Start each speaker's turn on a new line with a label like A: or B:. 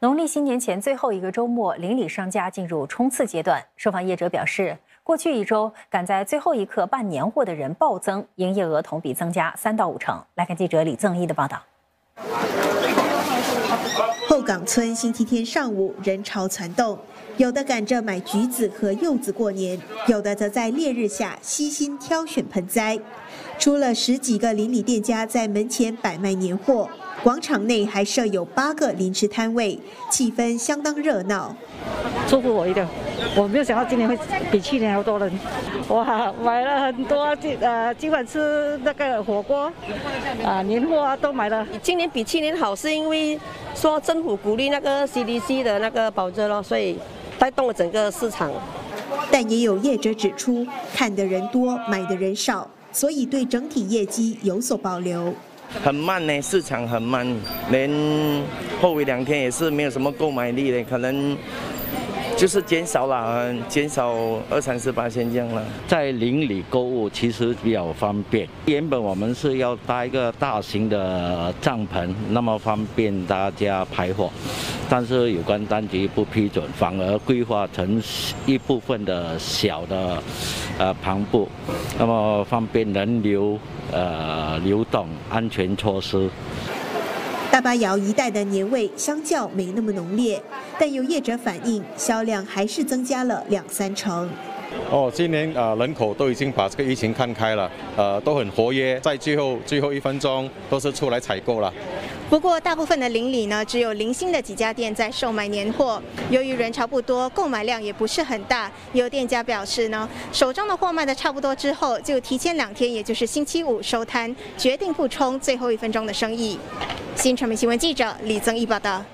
A: 农历新年前最后一个周末，邻里商家进入冲刺阶段。受访业者表示，过去一周赶在最后一刻办年货的人暴增，营业额同比增加三到五成。来看记者李增一的报道。
B: 后港村星期天上午人潮攒动，有的赶着买橘子和柚子过年，有的则在烈日下悉心挑选盆栽。除了十几个邻里店家在门前摆卖年货。广场内还设有八个临时摊位，气氛相当热闹。
C: 出乎我意料，我没有想到今年会比去年还多人。哇，买了很多，今呃今晚吃那个火锅，啊年货啊都买了。
D: 今年比去年好，是因为说政府鼓励那个 CDC 的那个保证咯，所以带动了整个市场。
B: 但也有业者指出，看的人多，买的人少，所以对整体业绩有所保留。
E: 很慢呢，市场很慢，连后一两天也是没有什么购买力的，可能就是减少了，减少二三十八千这样了。
F: 在邻里购物其实比较方便，原本我们是要搭一个大型的帐篷，那么方便大家排货，但是有关当局不批准，反而规划成一部分的小的呃篷布，那么方便人流。呃，流动安全措施。
B: 大巴窑一带的年味相较没那么浓烈，但有业者反映，销量还是增加了两三成。
G: 哦，今年啊，人口都已经把这个疫情看开了，呃，都很活跃，在最后最后一分钟都是出来采购了。
B: 不过，大部分的邻里呢，只有零星的几家店在售卖年货。由于人潮不多，购买量也不是很大。有店家表示呢，手中的货卖的差不多之后，就提前两天，也就是星期五收摊，决定不冲最后一分钟的生意。新传媒新闻记者李增义报道。